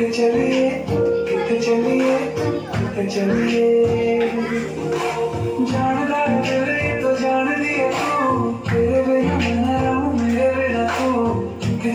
Kita cari, kita cari, kita cari.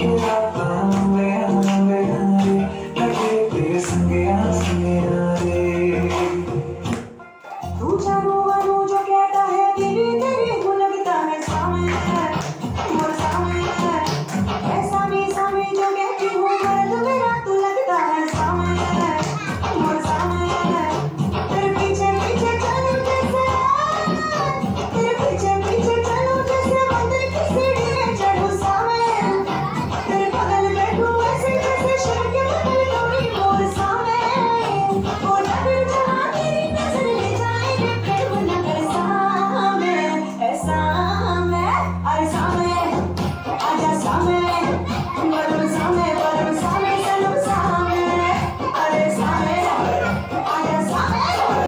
के रात